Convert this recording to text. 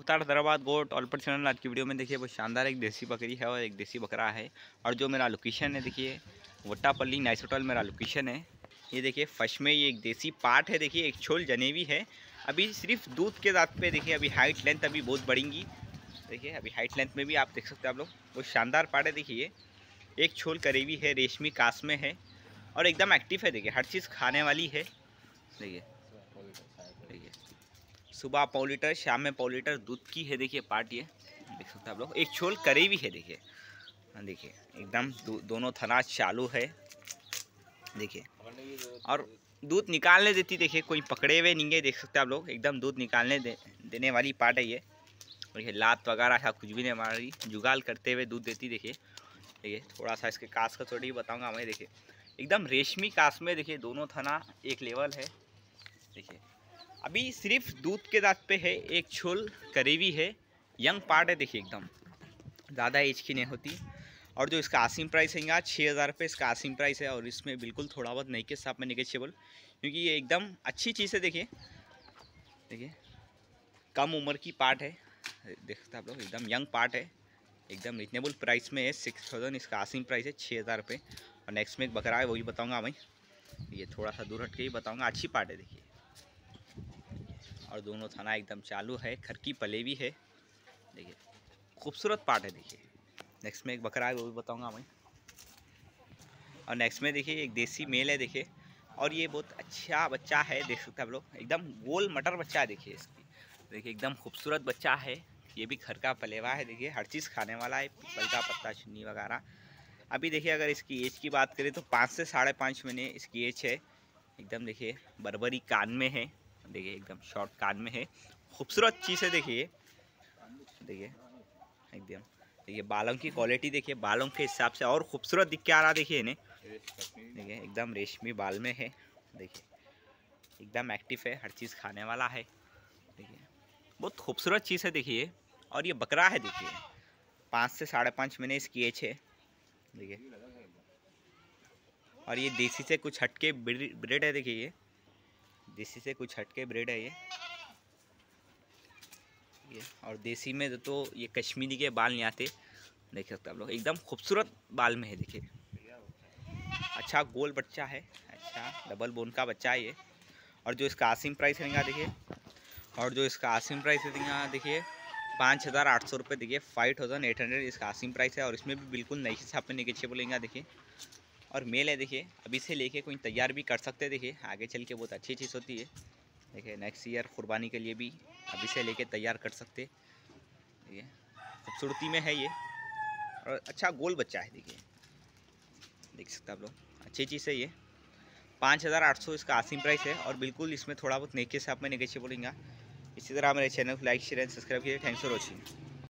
मुख्तार दराबाद गोट ऑल पर चैनल। आज की वीडियो में देखिए बहुत शानदार एक देसी बकरी है और एक देसी बकरा है। और जो मेरा लोकेशन है, देखिए, वट्टापल्ली नाइस होटल मेरा लोकेशन है। ये देखिए फ़र्स्ट में ये एक देसी पार्ट है, देखिए, एक छोल जनेवी है। अभी सिर्फ़ दूध के दाँत पे, देखिए, अभी हाइट लेंथ अभी बहुत बढ़ेंगी। देखिए, अभी हाइट लेंथ में भी आप देख सकते हैं आप लोग। बहुत शानदार पार्ट है, देखिए। एक छोल करेवी है, रेशमी कास में है। और एकदम एक्टिव है, देखिए, हर चीज़ खाने वाली है। देखिए देखिए। सुबह पौ लीटर शाम में पौ लीटर दूध की है देखिए पार्ट ये देख सकते हैं आप लोग। एक छोल करी भी है देखिए। हाँ देखिए एकदम दोनों थना चालू है। देखिए और दूध निकालने देती देखिए कोई पकड़े हुए नहीं है देख सकते आप लोग। एकदम दूध निकालने दे, देने वाली पार्ट है ये। देखिए लात वगैरह ऐसा कुछ भी नहीं हमारी। जुगाल करते हुए दूध देती देखिए। देखिए थोड़ा सा इसके कास का थोड़ी बताऊँगा मैं देखिए। एकदम रेशमी कास में देखिए दोनों थना एक लेवल है। देखिए अभी सिर्फ़ दूध के दाँत पे है, एक छोल करीबी है, यंग पार्ट है देखिए एकदम। ज़्यादा एज की नहीं होती। और जो इसका आसिम प्राइस है, यहाँ छः हज़ार रुपये इसका आसिम प्राइस है और इसमें बिल्कुल थोड़ा बहुत नई के साथ में निगेशियबल क्योंकि ये एकदम अच्छी चीज़ है, देखिए। देखिए, कम उम्र की पार्ट है। देख सकते आप लोग, एकदम यंग पार्ट है। एकदम रिजनेबल प्राइस में है सिक्स थाउज़ेंड इसका आसिम प्राइस है, छः हज़ार रुपये और नेक्स्ट में एक बकरा है वही बताऊँगा भाई। ये थोड़ा सा दूर हट के ही बताऊँगा, अच्छी पार्ट है, देखिए। और दोनों थाना एकदम चालू है खरकी पले भी है। देखिए, खूबसूरत पार्ट है, देखिए। नेक्स्ट में एक बकरा है, वो भी बताऊँगा मैं। और नेक्स्ट में देखिए, एक देसी मेल है, देखिए। और ये बहुत अच्छा बच्चा है, देख सकते हैं आप लोग। एकदम गोल मटर बच्चा है, देखिए इसकी। देखिए, एकदम खूबसूरत बच्चा है। ये भी घर का पलेवा है, देखिए। हर चीज़ खाने वाला है, पीपल का पत्ता चुन्नी वगैरह। अभी देखिए, अगर इसकी एज की बात करें तो पाँच से साढ़े पाँच महीने इसकी एज है। एकदम देखिए, बरबरी कान में है। देखिए, एकदम शॉर्ट कान में है। खूबसूरत चीज़ है, देखिए। देखिए, एकदम। देखिए, बालों की क्वालिटी देखिए, बालों के हिसाब से और खूबसूरत दिख के आ रहा देखिए इन्हें। देखिए, एकदम रेशमी बाल में है। देखिए, एकदम एक्टिव है, हर चीज़ खाने वाला है। देखिए, बहुत खूबसूरत चीज़ है, देखिए। और ये बकरा है, देखिए। पाँच से साढ़े पाँच महीने इसकी एज है देखिए। और ये देसी से कुछ हटके ब्रेड है, देखिए ये। देसी से कुछ हटके ब्रेड है ये। ये, और देसी में तो ये कश्मीरी के बाल नहीं आते। देख सकते आप लोग, एकदम खूबसूरत बाल में है, देखिए। अच्छा गोल बच्चा है अच्छा डबल बोन का बच्चा है ये। और जो इसका आसिम प्राइस है देखिए। और जो इसका आसिम प्राइस यहाँ देखिए, पाँच हज़ार आठ सौ रुपये, देखिए फाइव थाउज़ेंड एट हंड्रेड इसका आसिम प्राइस है। और इसमें भी बिल्कुल नई से आप बोलेंगे देखिए। और मेल है देखिए, अभी से लेके कोई तैयार भी कर सकते देखिए, आगे चल के बहुत अच्छी चीज़ होती है। देखिए नेक्स्ट ईयर कुर्बानी के लिए भी अभी से लेके तैयार कर सकते देखिए, खूबसूरती में है ये। और अच्छा गोल बच्चा है, देखिए। देख सकते आप लोग, अच्छी चीज़ है ये। पाँच हज़ार आठ सौ इसका आसिम प्राइस है और बिल्कुल इसमें थोड़ा बहुत नेके से आप मैं निगेशिए बोलेंगे इसी तरह मेरे चैनल को लाइक शेयर एंड सब्सक्राइब कीजिए। Thanks for watching